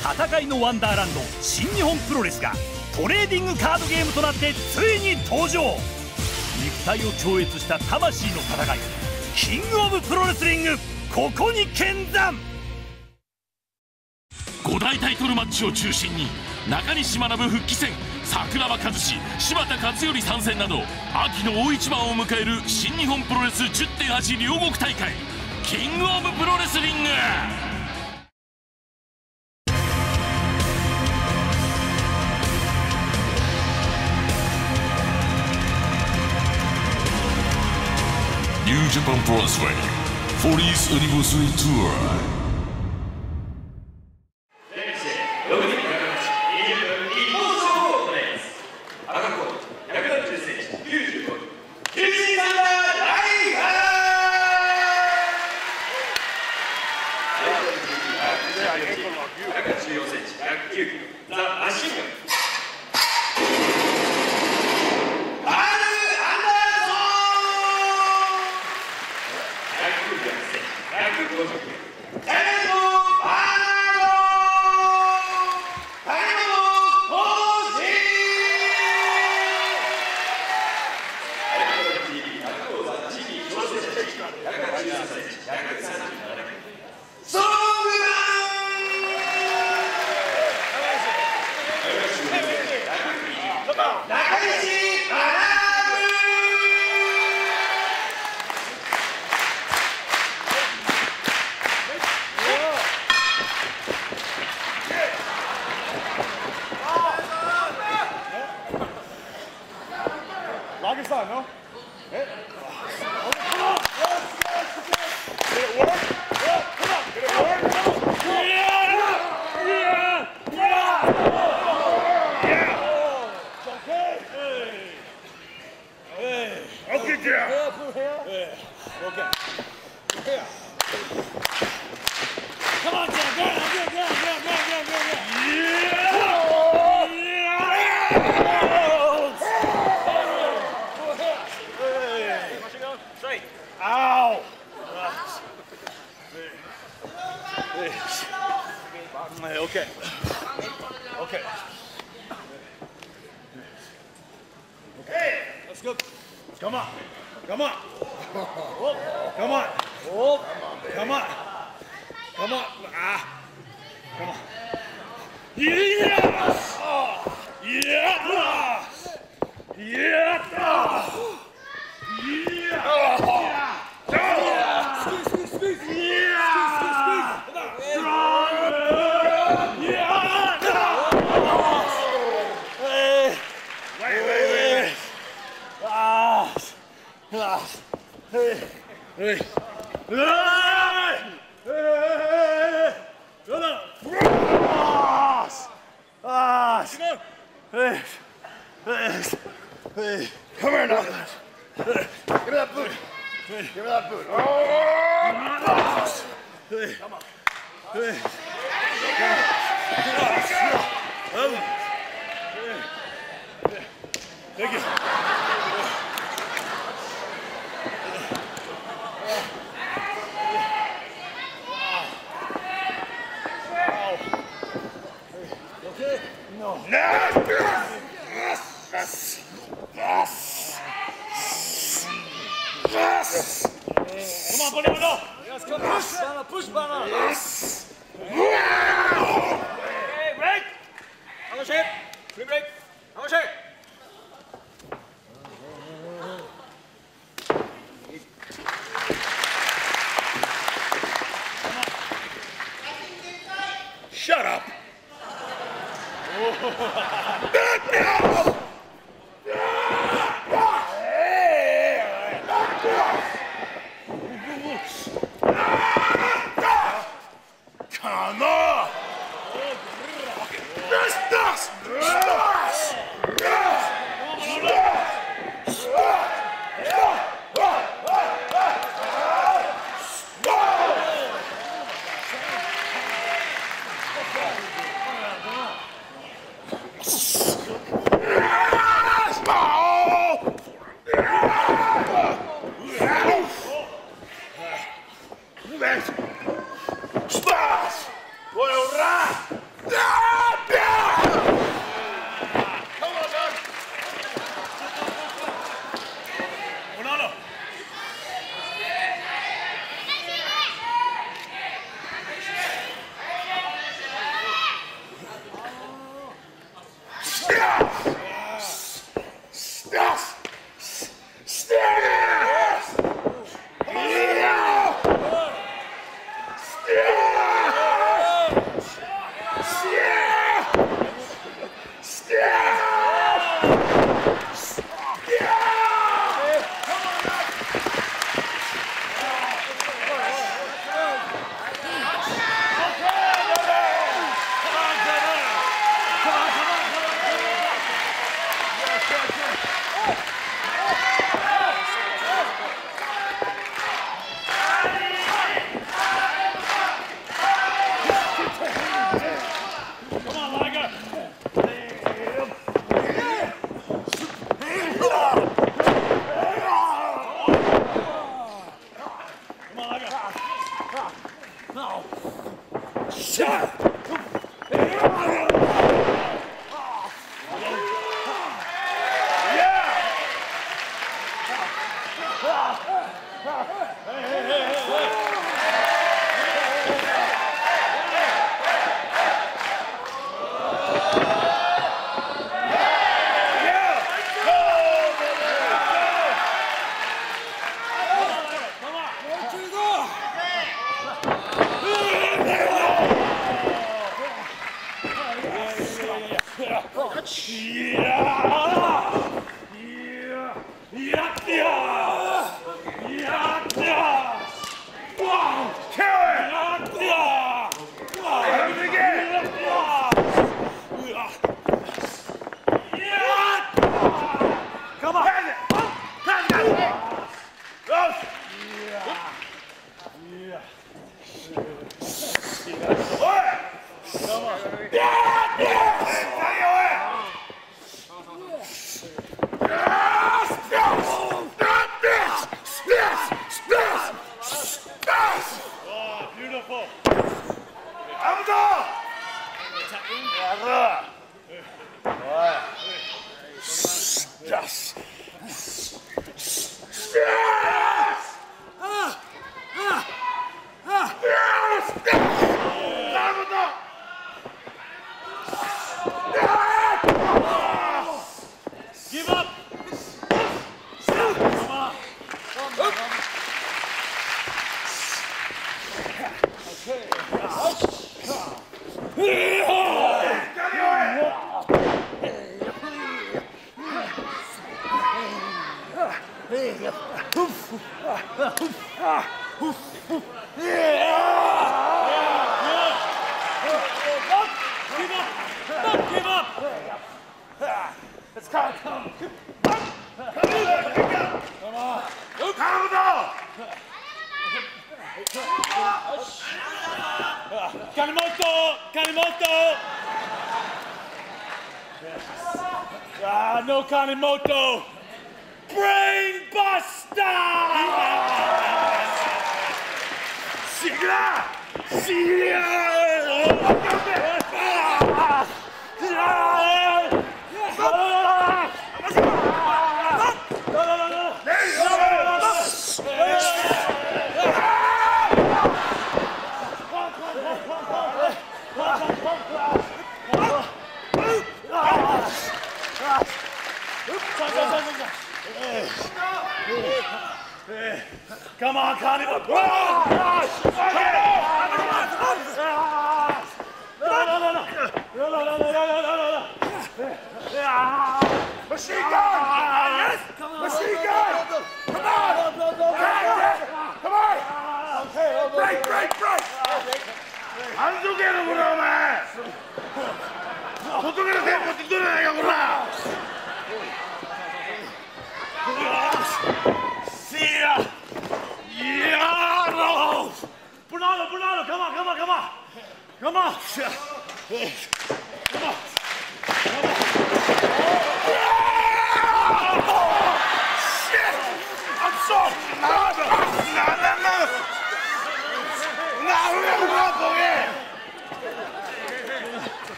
戦いのワンダーランド新日本プロレスがトレーディングカードゲームとなってついに登場。肉体を超越した魂の戦いキングオブプロレスリングここに見参。5大タイトルマッチを中心に中西学復帰戦桜庭和志柴田勝頼参戦など秋の大一番を迎える新日本プロレス10.8両国大会キングオブプロレスリング。ニュージャパンプロレスリン Okay. Okay. Let's go. Come on. Come on. Oh. Come on. Oh. Come on. Come on. Ah. Come on. Yes. Oh. Yes. Yes. Yes. yes. Come here now. Give me that boot. Give me that boot. Oh! Come on. Thank you. Hammer shape. Flip break. Hammer break. Yes. Let's go, come. Come on. Come on. Kanemoto! Kanemoto! Ah, no Kanemoto! Brainbuster! Sigla! Sigla! Sigla! Come on, Carnival! やめとけやろ、こら、お前。ほっとけろ、テンポって言っとるやないか、こら。Tchau.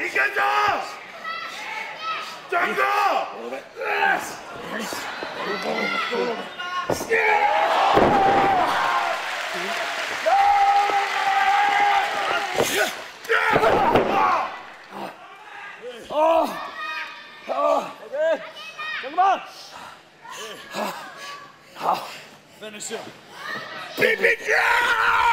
이겨줘! 오케이. 정만. Finish him. 비비자!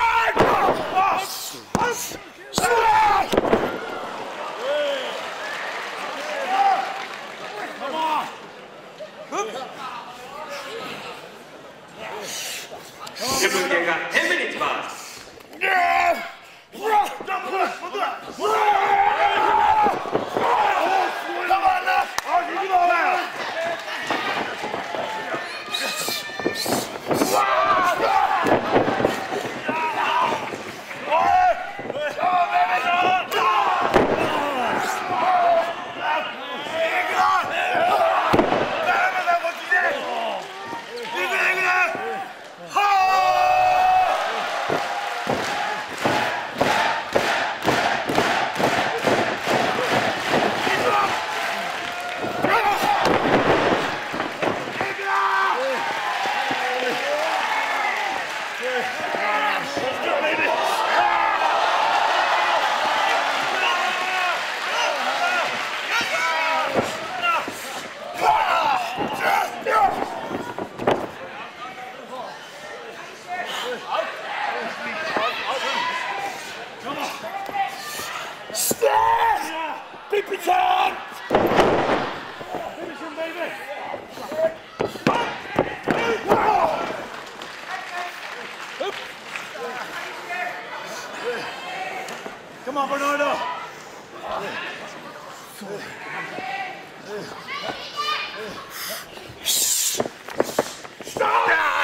Come on, Bernardo! Jump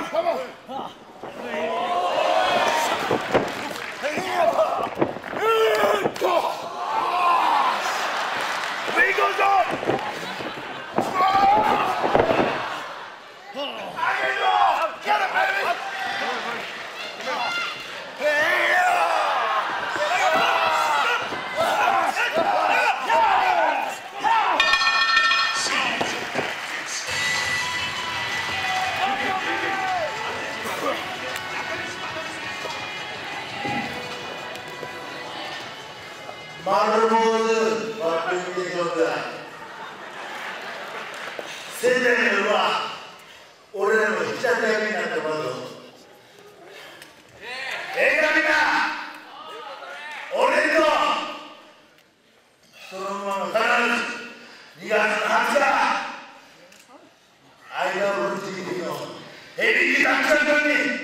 Come on. I love Rudy Gideon. Ní.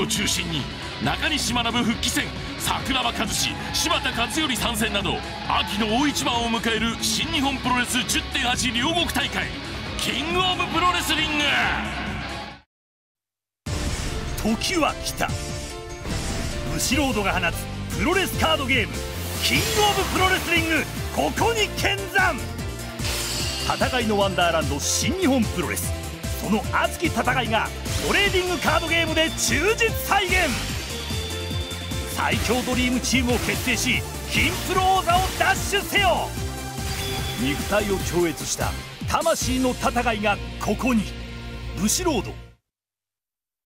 を中心に中西学復帰戦桜庭和志柴田勝頼参戦など秋の大一番を迎える新日本プロレス10.8両国大会キングオブプロレスリング。時は来た。ブシロードが放つプロレスカードゲームキングオブプロレスリングここに見参。戦いのワンダーランド新日本プロレス。その熱き戦いがトレーディングカードゲームで忠実再現。最強ドリームチームを結成し金プロ王座を奪取せよ。肉体を超越した魂の戦いがここに。ブシロード